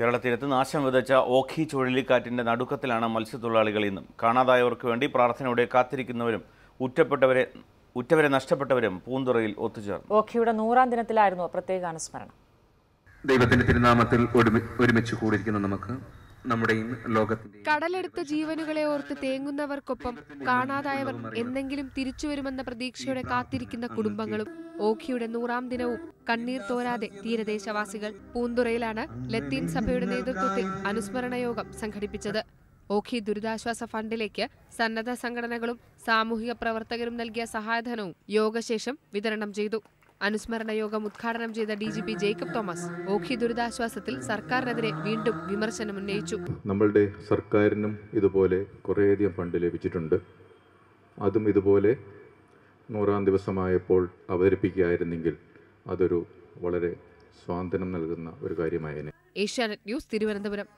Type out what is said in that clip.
കേരളതീരത്ത് നാശം വിതച്ച ഓഖി ചുഴലിക്കാറ്റിന്റെ നടുക്കത്തിലാണ് മത്സ്യത്തൊഴിലാളികൾ ഇന്നും. കാണാതായവർക്ക് വേണ്ടി പ്രാർത്ഥനയോടെ കാത്തിരിക്കുന്നവരും ഉറ്റപ്പെട്ടവരെ ഉറ്റവരെ നഷ്ടപ്പെട്ടവരും പൂന്തുറയിൽ ഒത്തുചേർന്നു. ഓഖിയുടെ നൂറാം ദിനത്തിലായിരുന്നു പ്രത്യേക അനുസ്മരണം. ദൈവത്തിന്റെ തിരുനാമത്തിൽ ഒരുമി ഒരുമിച്ച് കൂടിയിരിക്കുന്ന നമുക്ക്. നമ്മുടെയും കടലെടുത്ത ജീവനുകളെ ഓർത്ത് തേങ്ങുന്നവർക്കൊപ്പം കാണാതായവർ എന്തെങ്കിലും തിരിച്ചുവരുമെന്ന പ്രതീക്ഷയോടെ കാത്തിരിക്കുന്ന കുടുംബങ്ങളും ഓഖിയുടെ നൂറാം ദിനവും കണ്ണീർ തോരാതെ തീരദേശവാസികൾ പൂന്തുറയിലാണ് ലത്തീൻ സഭയുടെ നേതൃത്വത്തിൽ അനുസ്മരണ യോഗം സംഘടിപ്പിച്ചത്. ഓഖി ദുരിതാശ്വാസ ഫണ്ടിലേക്ക് സന്നദ്ധ സംഘടനകളും സാമൂഹിക പ്രവർത്തകരും നൽകിയ സഹായധനവും യോഗശേഷം വിതരണം ചെയ്തു. അനുസ്മരണ യോഗം ഉദ്ഘാടനം ചെയ്ത D G P Jacob Thomas Ockhi ദുരിതാശ്വാസത്തിൽ സർക്കാരിനെതിരെ വീണ്ടും വിമർശനം ഉന്നയിച്ചു. നമ്മളുടെ സർക്കാരിനും ഇതുപോലെ കുറേയധികം ഫണ്ട് ലഭിച്ചിട്ടുണ്ട്. അതും ഇതുപോലെ നൂറാം ദിവസമായപ്പോൾ അവതരിപ്പിക്കുകയായിരുന്നെങ്കിൽ അതൊരു വളരെ സ്വാതന്ത്ര്യം നൽകുന്ന ഒരു കാര്യമായേനെ. ഏഷ്യാനെറ്റ് ന്യൂസ് തിരുവനന്തപുരം.